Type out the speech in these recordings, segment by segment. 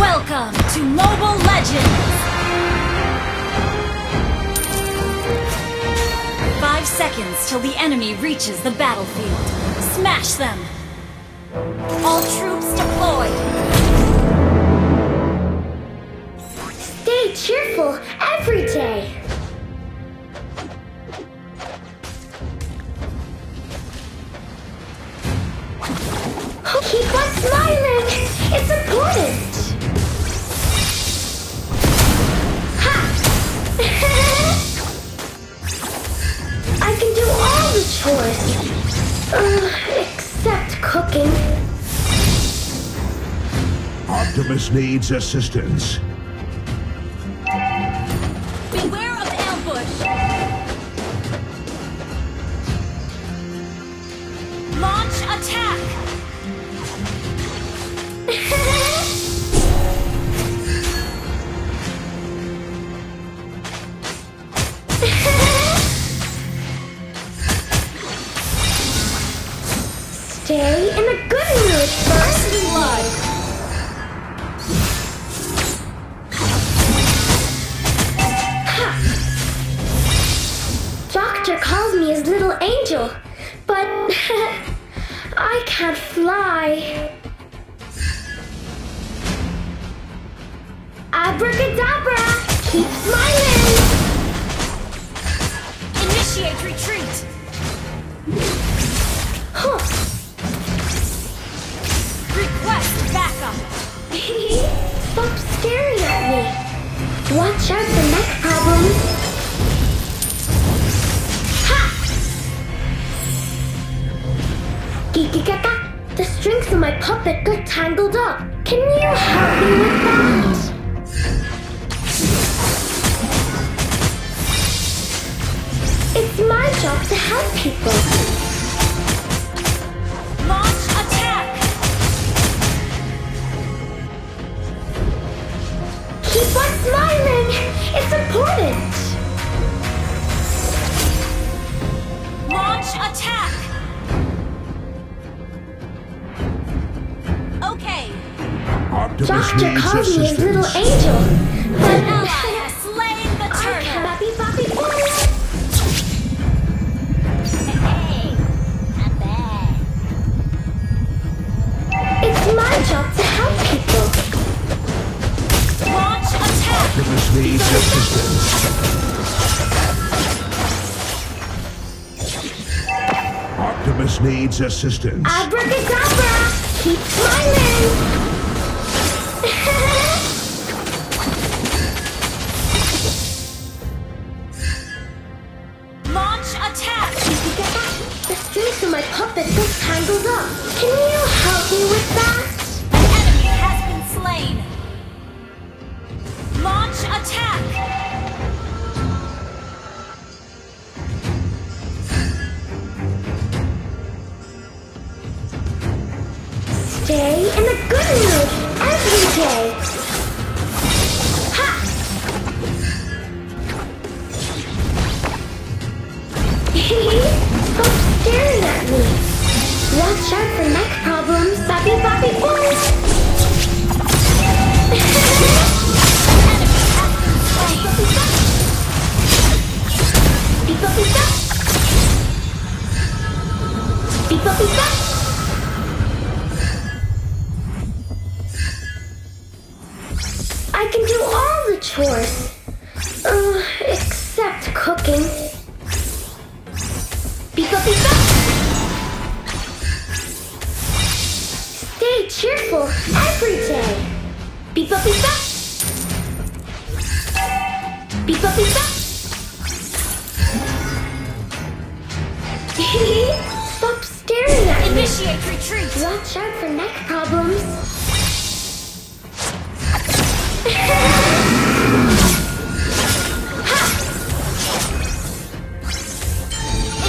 Welcome to Mobile Legends! Five seconds till the enemy reaches the battlefield. Smash them! All troops deployed! Stay cheerful every day. Needs assistance. Fly. Abracadabra! Keep smiling! Initiate retreat! Huh. Request backup! Stop staring at me. Watch out for neck problems. Ha! Gaga, the strings of my puppet got tangled up. Can you help me with that? It's my job to help people. Launch attack! Keep on smiling. It's important. Launch attack! Doctor needs calls me his little angel, but ally has slain the I turtle! can't be Bobby Hey, I'm back. It's my job to help people. Launch attack! Optimus needs assistance. Optimus needs assistance. Abracadabra! Keep smiling! Day. Beep up. Stop staring at me. Initiate retreat! Watch out for neck problems.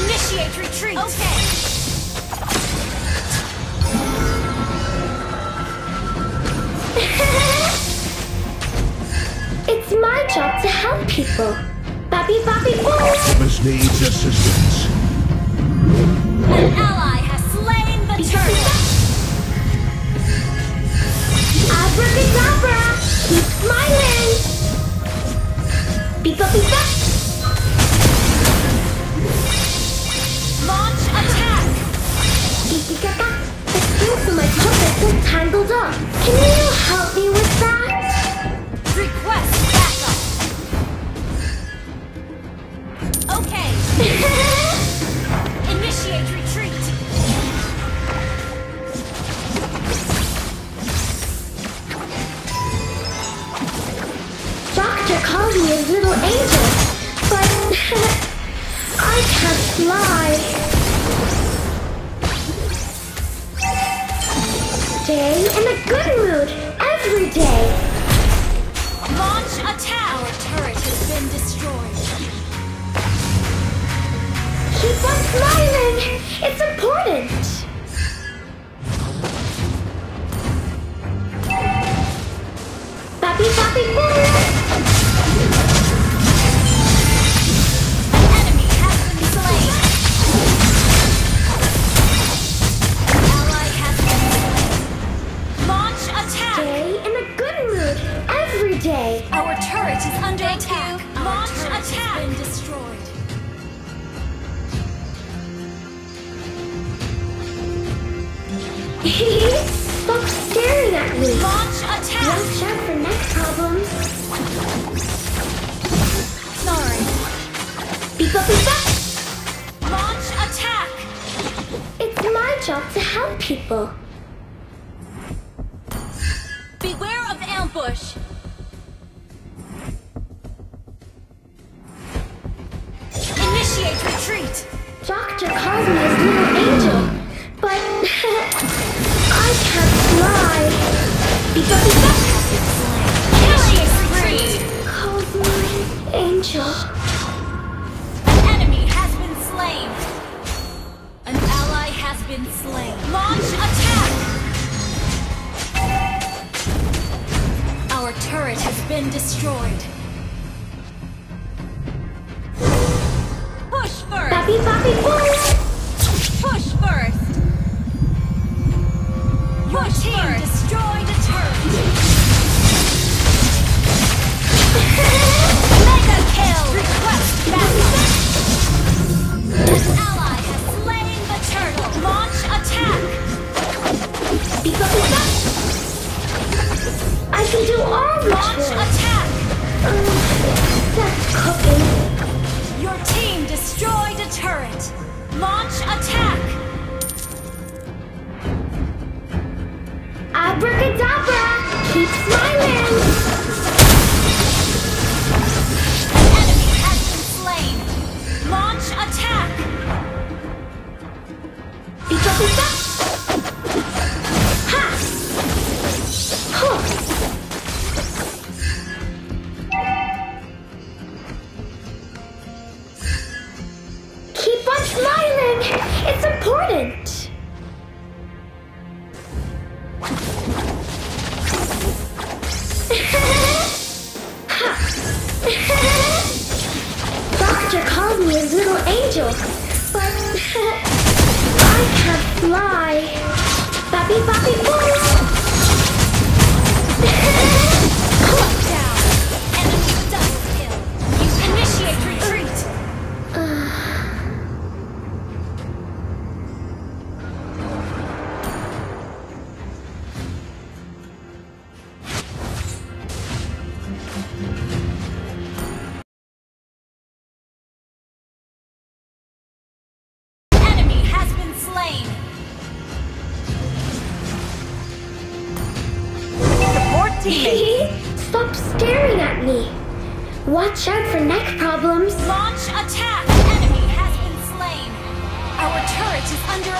Initiate retreat! Okay, my job to help people. Bobby Bobby Boy. Optimus needs assistance. an ally has slain the turtle! Abracadabra! Keep smiling! Beep up, beep! Launch attack! Kiki kaka! The strings of my puppets are tangled up. Can you every day. Launch attack! Our turret has been destroyed. Keep on smiling. It's important. Launch attack! It's my job to help people. Beware of ambush. Initiate retreat. Doctor calls me his little angel, but I can't fly. Beep up. Initiate retreat. Me angel. Been slain. Launch attack! Our turret has been destroyed. Push first! Papi, papi, boom. Push first! Your team destroyed Launch attack! Little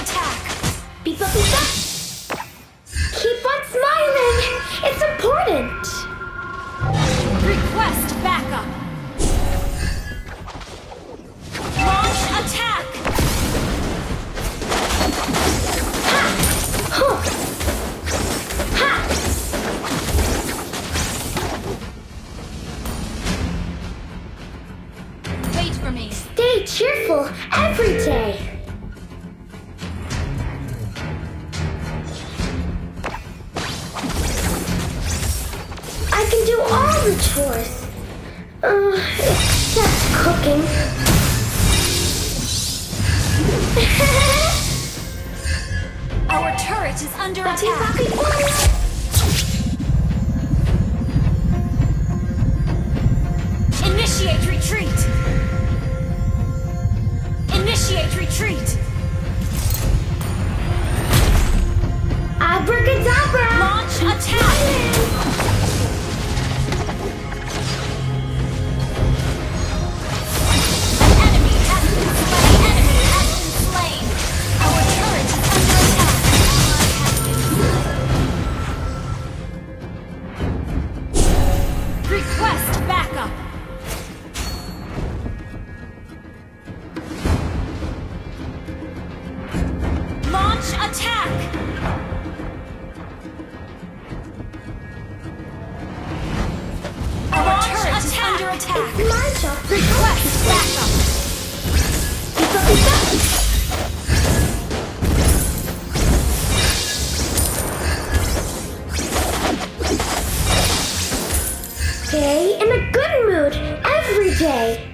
attack! Beep up, beep up. Chores. Uh, except cooking. Our turret is under attack. Initiate retreat. Initiate retreat. Stay in a good mood every day.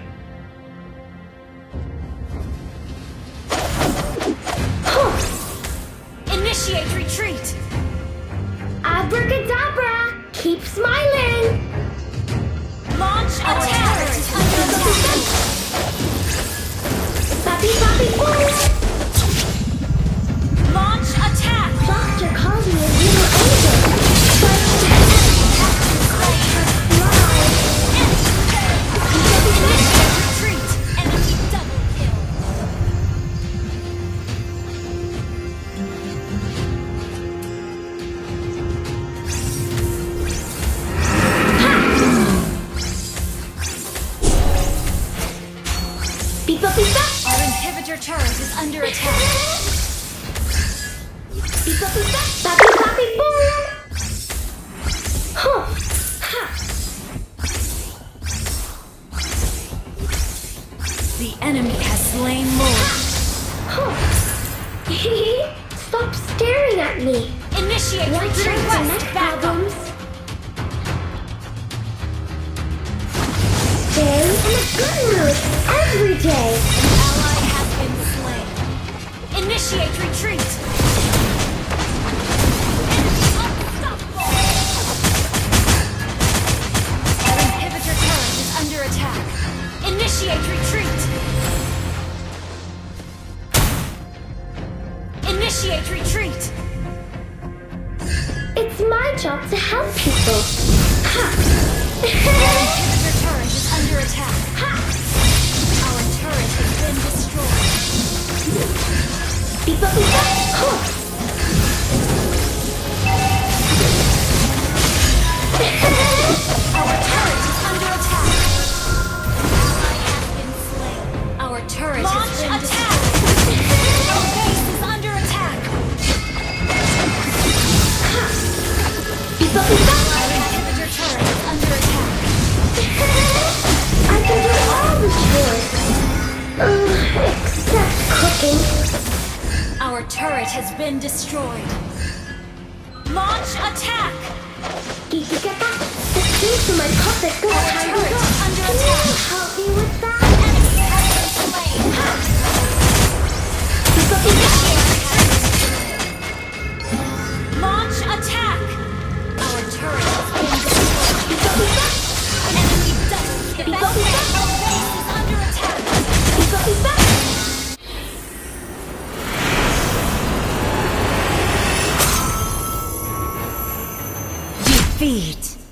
Slain Lord. Huh. Stop staring at me. Initiate Why. Request backup. problems? Stay in a good mood every day. An Ally has been slain. Initiate retreat. Huh. Our turret is under attack. Ally has been slain. Our turret Launch has been attack. Our base is under attack. Our inhibitor turret is under attack. I can do all the chores. Uh, except cooking. Our turret has been destroyed. Launch attack. That? The to my puppet go turret under Can you help me with that? Launch attack. Our turret Defeat.